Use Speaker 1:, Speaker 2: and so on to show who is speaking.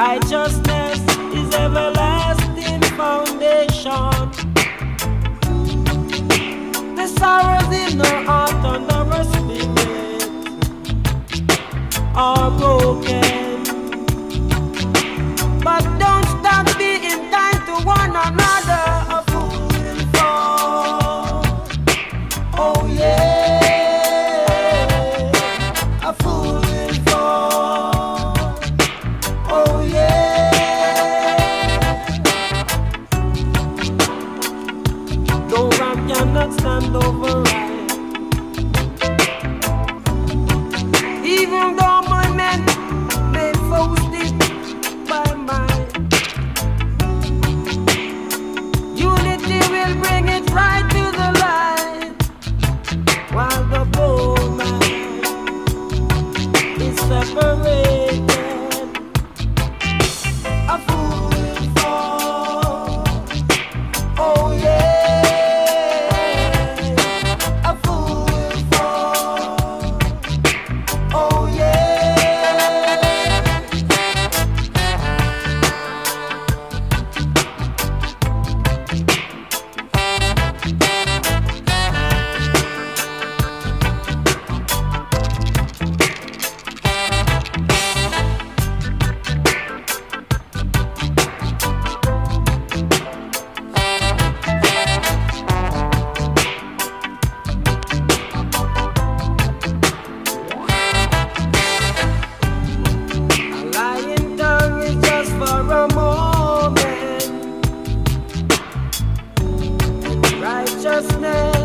Speaker 1: Righteousness is everlasting foundation. The sorrows in the cannot stand over. Just name.